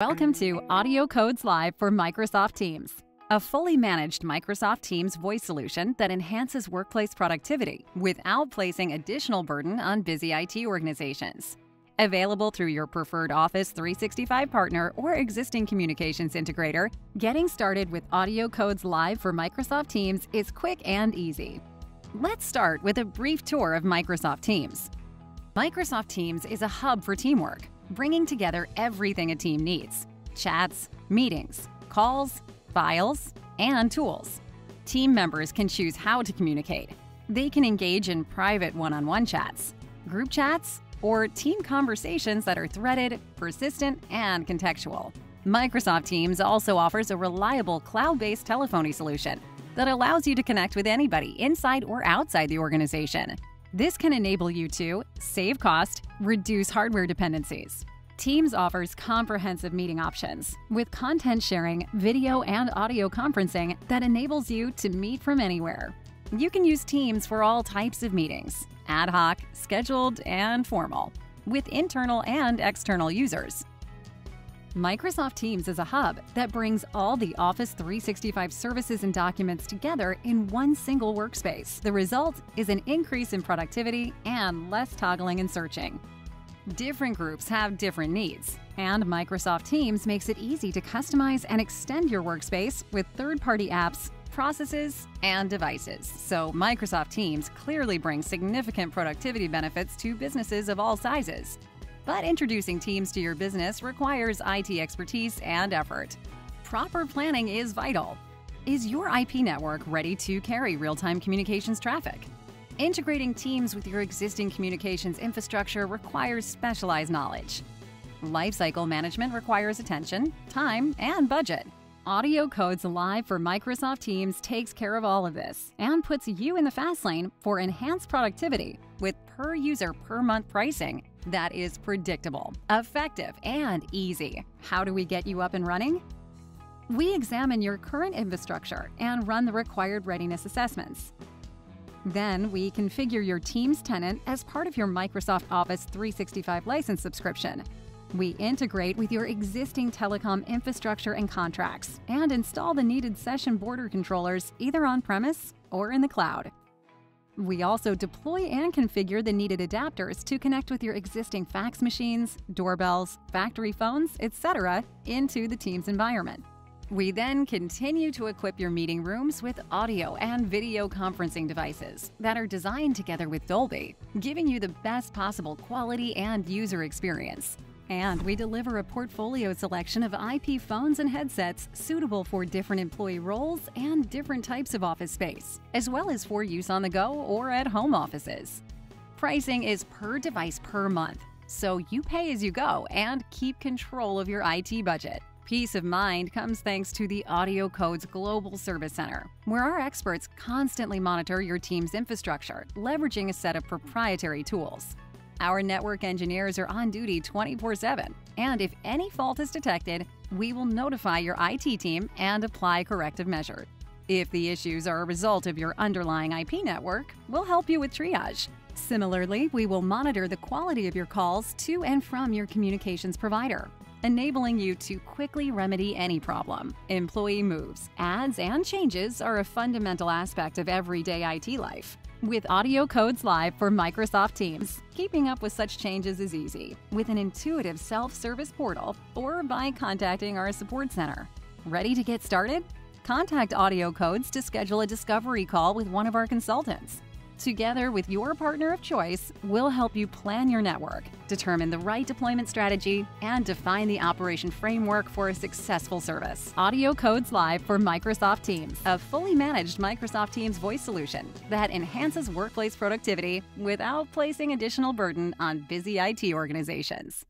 Welcome to AudioCodes Live for Microsoft Teams, a fully managed Microsoft Teams voice solution that enhances workplace productivity without placing additional burden on busy IT organizations. Available through your preferred Office 365 partner or existing communications integrator, getting started with AudioCodes Live for Microsoft Teams is quick and easy. Let's start with a brief tour of Microsoft Teams. Microsoft Teams is a hub for teamwork, bringing together everything a team needs chats, meetings, calls, files, and tools. Team members can choose how to communicate. They can engage in private one on one chats, group chats, or team conversations that are threaded, persistent, and contextual. Microsoft Teams also offers a reliable cloud based telephony solution that allows you to connect with anybody inside or outside the organization. This can enable you to save cost, reduce hardware dependencies. Teams offers comprehensive meeting options with content sharing, video, and audio conferencing that enables you to meet from anywhere. You can use Teams for all types of meetings ad hoc, scheduled, and formal with internal and external users. Microsoft Teams is a hub that brings all the Office 365 services and documents together in one single workspace. The result is an increase in productivity and less toggling and searching. Different groups have different needs, and Microsoft Teams makes it easy to customize and extend your workspace with third party apps, processes, and devices. So, Microsoft Teams clearly brings significant productivity benefits to businesses of all sizes. But introducing Teams to your business requires IT expertise and effort. Proper planning is vital. Is your IP network ready to carry real time communications traffic? Integrating Teams with your existing communications infrastructure requires specialized knowledge. Lifecycle management requires attention, time, and budget. AudioCodes Live for Microsoft Teams takes care of all of this and puts you in the fast lane for enhanced productivity with per user per month pricing that is predictable, effective, and easy. How do we get you up and running? We examine your current infrastructure and run the required readiness assessments. Then we configure your Teams tenant as part of your Microsoft Office 365 license subscription. We integrate with your existing telecom infrastructure and contracts and install the needed session border controllers either on premise or in the cloud. We also deploy and configure the needed adapters to connect with your existing fax machines, doorbells, factory phones, etc. into the Teams environment. We then continue to equip your meeting rooms with audio and video conferencing devices that are designed together with Dolby, giving you the best possible quality and user experience. And we deliver a portfolio selection of IP phones and headsets suitable for different employee roles and different types of office space, as well as for use on the go or at home offices. Pricing is per device per month, so you pay as you go and keep control of your IT budget. Peace of mind comes thanks to the AudioCodes Global Service Center, where our experts constantly monitor your team's infrastructure, leveraging a set of proprietary tools. Our network engineers are on duty 24 7, and if any fault is detected, we will notify your IT team and apply corrective measures. If the issues are a result of your underlying IP network, we'll help you with triage. Similarly, we will monitor the quality of your calls to and from your communications provider, enabling you to quickly remedy any problem. Employee moves, adds, and changes are a fundamental aspect of everyday IT life. With AudioCodes Live for Microsoft Teams, keeping up with such changes is easy with an intuitive self service portal or by contacting our support center. Ready to get started? Contact AudioCodes to schedule a discovery call with one of our consultants. Together with your partner of choice, we'll help you plan your network, determine the right deployment strategy, and define the operation framework for a successful service. AudioCodes Live for Microsoft Teams, a fully managed Microsoft Teams voice solution that enhances workplace productivity without placing additional burden on busy IT organizations.